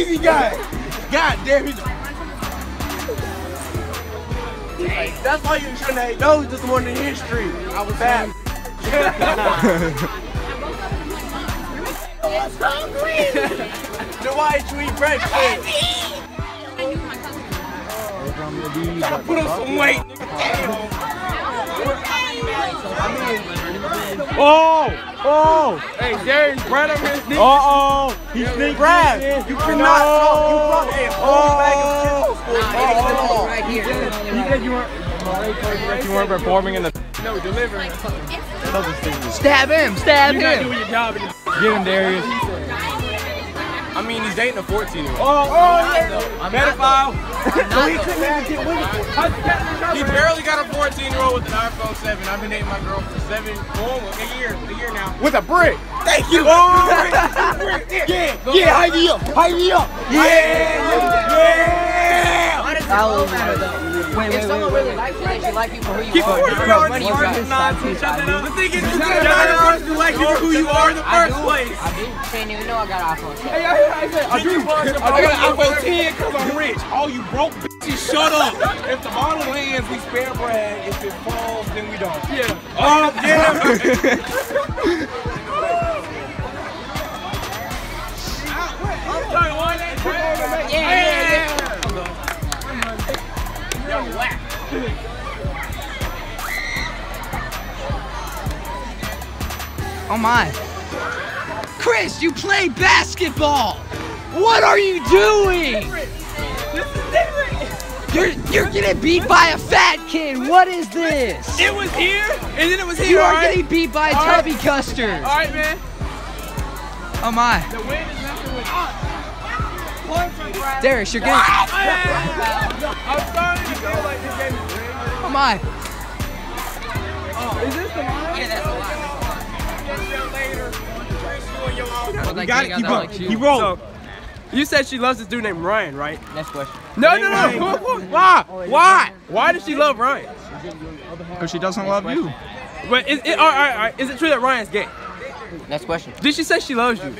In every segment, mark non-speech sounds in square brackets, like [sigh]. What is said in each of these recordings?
how many keys he got. God damn it. That's why you shouldn't have those this morning in history. I was bad. Then why did you eat breakfast? Gotta put on some weight, nigga. Oh! Oh! Hey, Darius, Brad over his knee. Uh oh! He sneaked Brad, you cannot talk. You brought a whole bag of chips. Right here. He said you weren't. You weren't performing in the. No, delivering. Stab him! Stab You're not him! doing your job. Get him, Darius. I mean, he's dating a 14 year old. Oh! Oh! Pedophile. So he couldn't get women He barely got a 14 year old with an iPhone 7. I've been dating my girl for seven, oh, a year, a year now. With a brick. Thank you. Oh, [laughs] yeah, Yeah, hype me up. Hype me up. Wait, if someone really likes you, they should like you for who you Keep are. it How real. much money you got. nonsense. Shut that up. The thing is, you gotta know the person who likes you for who you are in the first do. place. I do. She didn't even know I got an iPhone. Hey, I, I, said, I do. I got an iPhone 10 because I'm rich. All you broke bitches, shut up. [laughs] If the bottle lands, we spare Brad. If it falls, then we don't. Yeah. Oh, yeah. [laughs] [laughs] Yeah, yeah, yeah. Oh my. Chris, you play basketball! What are you doing? You're you're getting beat by a fat kid. What is this? It was here, and then it was here. You are right? getting beat by a All right. tubby custard. All right, man. Oh my. The wind is messing with Darius, you're getting. Rigged. Oh. Is this the line? Yeah, that's a lie. later. Chris, you and your own. You got it. Keep up. Keep rolling. So, you said she loves this dude named Ryan, right? Next question. No, no, no. Come on, come on. Why? Why? Why does she love Ryan? Because she doesn't love you. But is it, all right, all right, all right. Is it true that Ryan's gay? Next question. Did she say she loves you?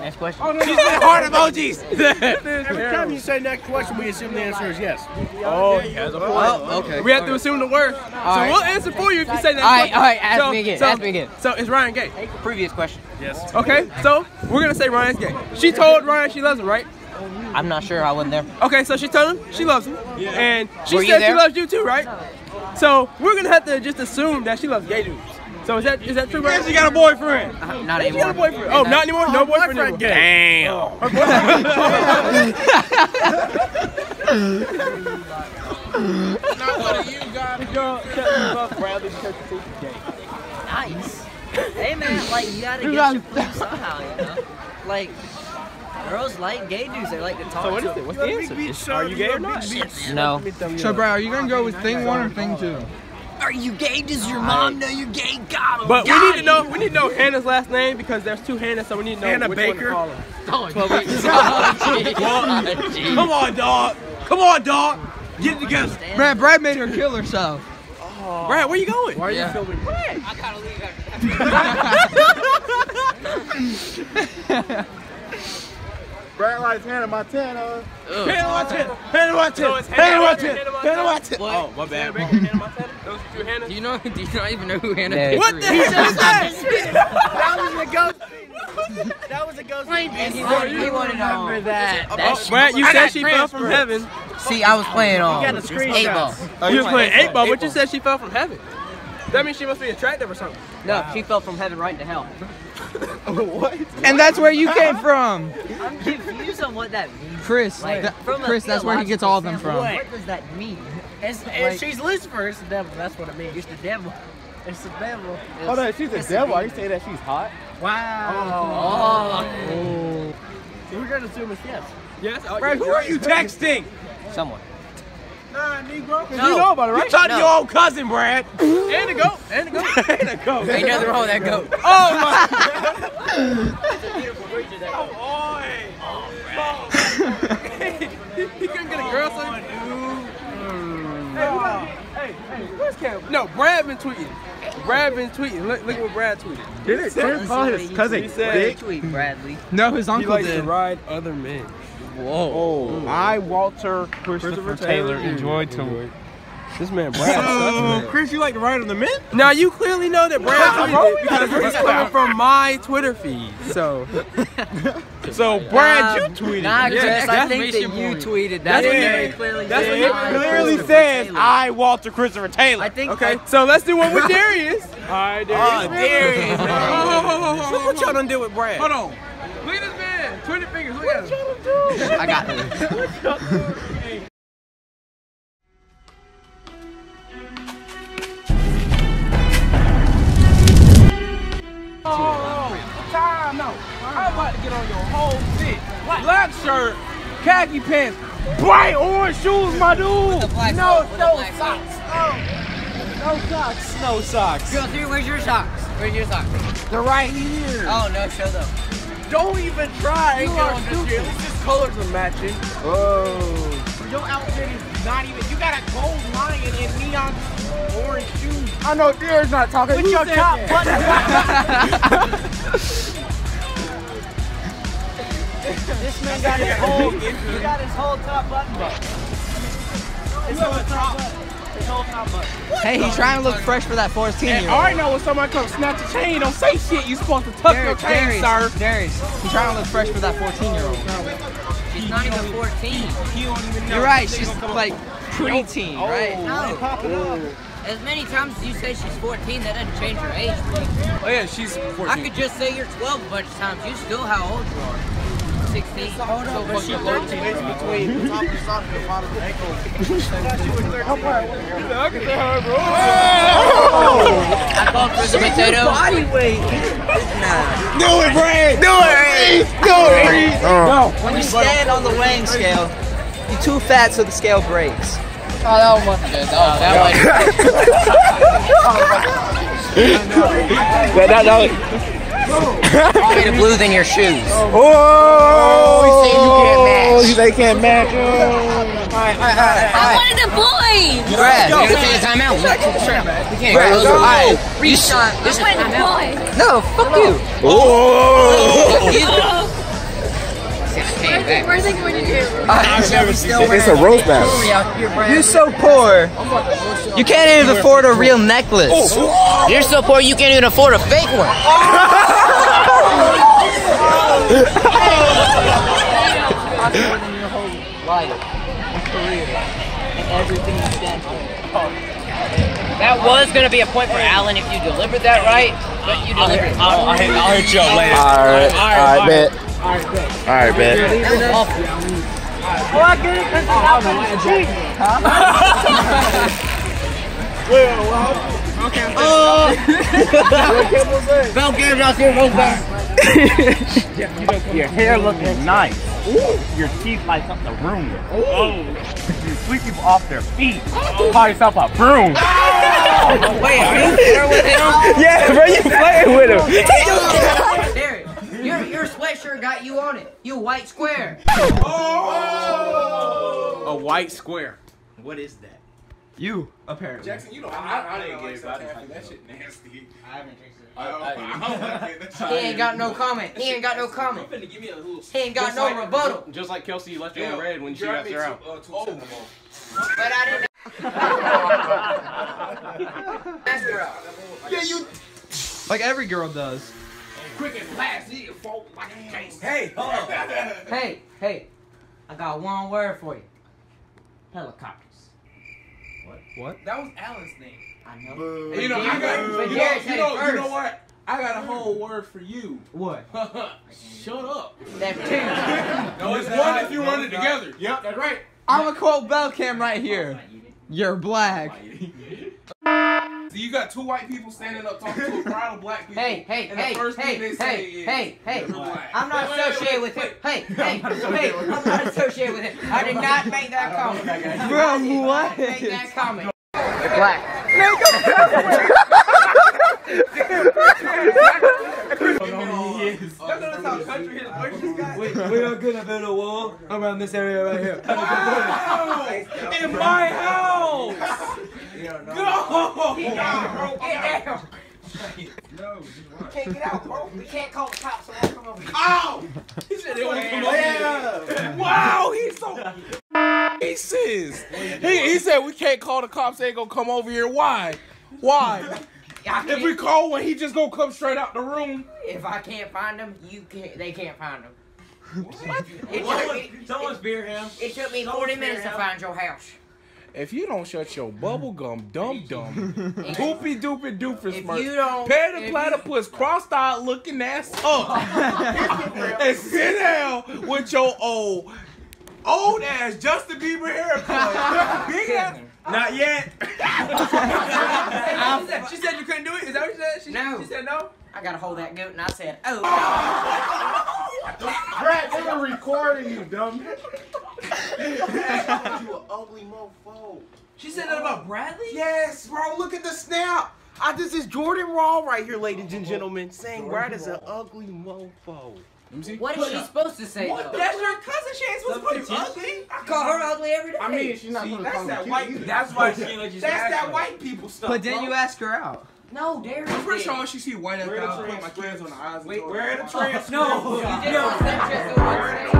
Next question. Oh, She [laughs] said heart emojis. [laughs] Every time [laughs] you say next question, we assume the answer is yes. oh, he has a point. Oh, okay. We have to assume the worst. so right. we'll answer for you if you say that. All right, all right, ask me again, So, ask me again. So is Ryan gay? Previous question. Yes. Okay, so we're gonna say Ryan's gay. She told Ryan she loves him, right? I'm not sure. I wasn't there. Okay, so she told him she loves him, and she Were said she loves you too, right? So we're gonna have to just assume that she loves gay dudes. So is that is that true, Ryan? She got a boyfriend. Uh, not She anymore. got a boyfriend. Oh, not anymore. No boyfriend anymore. Damn. Nice. Hey man, like you gotta get your food somehow, you know? Like girls like gay dudes, they like to talk So what to is it? them. What's the answer? Is- Are you gay or not? No. So, bro, are you gonna go with thing one or thing two? Are you gay? Does your mom know you're gay? Got him. But we Got need to know we need to know Hannah's last name because there's two Hannahs, so we need to know Hannah which Baker? one to call her. Oh, [laughs] Come on, dog. Come on, dog. Get it together. Brad, Brad made her kill herself. Oh. Brad, where you going? Why are you Yeah. filming? [laughs] Brad likes Hannah Montana. Hannah Montana. Hannah So Montana. it's Hannah Hannah Montana. Baker, Hannah Hannah Montana. Oh, my bad. Hannah Baker, Hannah Montana. Those are two Hannahs. Do you know? [laughs] Do you not even know who Hannah Yeah. What the hell is that? That was a ghost. That was a ghost. He wanted, he wanted to remember that. Oh, Brad, you said she fell from heaven. See, I was playing on got the screenshots. eight ball. Oh, you was playing eight ball, but you said she fell from heaven. That means she must be attractive or something. No, she fell from heaven right to hell. [laughs] what? And that's where you came from, I'm confused on what that means. Chris. Like, That- from Chris, that's where he gets all of them from. What does that mean? It's, it's, she's Lucifer. It's the devil. That's what it means. It's the devil. It's the devil. Oh, Hold on, she's a devil. Are you saying that she's hot? Wow. Oh. So we're gonna assume it's yes. Yes. Oh, Brad, who are you texting? Someone. Nah, Negro. No. You know about it, right? You talking No. to your own cousin, Brad. And the goat. And the goat. [laughs] Ain't a goat. Ain't nothing wrong with that goat. [laughs] Oh my. [laughs] he couldn't get a girl, son. Hey, who got- hey, hey, where's Cam? No, Brad been tweeting. Brad been tweeting. Look, look what Brad tweeted. Did it? Did it call his cousin He said- Dick? Tweet Bradley. No, his uncle He uncle likes to ride other men. Oh, I, Walter Christopher, Christopher Taylor, Taylor enjoyed Jr. to. This man, Brad. sucks, man. Chris, you like to ride on the men? Now you clearly know that Brad [laughs] tweeted because it's coming from my Twitter feed. So [laughs] So, Brad, you Um, tweeted. Nah, it. Chris, I think that you point. tweeted. That's That's what what very he- clearly that's what said. he I, clearly says, Taylor. I, Walter Christopher Taylor. I think. okay, so let's do one with [laughs] Darius. Hi, Oh, Darius. Look what y'all done did with Brad. Hold on. Look at this man. Twenty fingers. Look at him. I got this. [laughs] get on your whole fit. Black shirt, khaki pants, bright orange shoes, my dude. No, oh, no socks. No socks. No socks. Girl, three, where's your socks? Where's your socks? They're right here. Oh no, show them. Don't even try. You are stupid. At least his colors are matching. Oh. Your outfit is not even. You got a gold lion and neon orange shoes. I know Darius not talking. Put your top button. [laughs] [laughs] This man got his [laughs] whole, he got his whole top button button. His whole top button. His whole top button. Hey, he's trying to look fresh for that 14 And year all old. I know when somebody comes snatch a chain, don't say shit. You supposed to tuck your chain, Darius, sir. Darius, he's trying to look fresh for that 14 year old. She's not even 14. He don't even know. You're right, she's like preteen, oh, right? Oh. No. As many times as you say she's 14, that doesn't change her age. Oh yeah, she's 14. I could just say you're 12 a bunch of times. You still how old you are. 16. Hold on, but she's 13. It's between the top of the sock and the bottom of the ankle. I called for the potato. Body weight. Do it, Brad. Do it. Do it. When you stand on the weighing scale, you're too fat so the scale breaks. Oh, that one wasn't good. Oh, that That, [laughs] that, that was, Way blue than your shoes. oh, oh, oh you say you can't oh, match. They can't match. I wanted the boys. Brad, you're gonna take a timeout. We can't Brad, go. go. Alright, restart. I wanted the boys. No, fuck you. Oh. [laughs] First thing, first thing do. I've never seen It's a roast battle. You're so poor. You can't even afford a real necklace. You're so poor you can't even afford a fake one. [laughs] That was gonna be a point for Alan if you delivered that right, but you delivered it. I'll, I'll, hit, I'll hit you up later. All right, all right, bet. All right, bet. That was awful. Bell Games out there, Rose Bar. [laughs] Your hair looking nice. Your teeth like something to broom. Oh. You sweep people off their feet. Call yourself a broom. [laughs] Wait, are you [laughs] there with him? Yeah, bro, you playing with him. Derek, your, your sweatshirt got you on it. You white square. Oh. a white square. What is that? You, apparently. Jackson, you know I, I didn't get it, but I that shit nasty. I haven't tasted it. I, I, I don't like. He ain't got no comment. He ain't got no comment. finna give me a little. He ain't got no rebuttal. Just like Kelsey left you on red when she got her out. Oh, But I didn't. Ask her out. yeah, you Like every girl does. quick and fast. You fall like a case. Hey, hold on. [laughs] Hey, hey. I got one word for you. Helicopters. What? What? That was Alan's name. I know. You know, I got. But You know, you know, you know what? I got a whole [laughs] word for you. What? [laughs] Shut up. That two. No, it's one if you run it together. Yep, that's right. I'm a quote Bellcam right oh, here. You're black. So [laughs] you got two white people standing up talking to a crowd of black people. Hey, hey, and the hey, first hey, thing they say hey, is, hey, hey. "You're black." I'm not Wait, wait, associated wait, with him. Hey, hey, hey. I'm not associated with him. I did not make that comment. Bro, what? Make that comment. That's how country his voice got. We are gonna build a wall around this area right here. [laughs] In my house! Go! Get down. No. We can't get out, bro. We can't call the cops. So won't come over here. Ow! He said they won't come over here. Wow, he's so racist. He, he said we can't call the cops. They ain't gonna come over here. Why? Why? [laughs] If we call one, he just gonna come straight out the room. if I can't find them, you can't. They can't find them. It took me, Someone, someone spear him. it took me Someone 40 spear minutes to him. find your house. If you don't shut your bubblegum dum dum, poopy [laughs] doopy doofus If smirk, you don't- Perry the platypus crossed eyed looking ass up [laughs] and sit down with your old old ass Justin Bieber haircut. [laughs] Big ass. Not yet. [laughs] she said you couldn't do it. Is that what she said? She, No. she said no. I gotta hold that goat, and I said, "Oh, Brad, [laughs] they were recording you, dumb. you an ugly mofo. She said that about Bradley. Yes, bro. Look at the snap. I, this is Jordan Raw right here, ladies and gentlemen, saying Brad is an ugly mofo. What is she supposed to say?" though? That's your cousin. She ain't supposed to call you ugly. I call her ugly every day. I mean, she's not gonna That's call that white. cute. That's why she let you. That's that white people stuff. But then bro. you ask her out. no, Darius. I'm pretty did. sure she see white at Where the thousand. Put my transcript? kids on the eyes. and Wait, told where her, the [laughs] transcript? No. You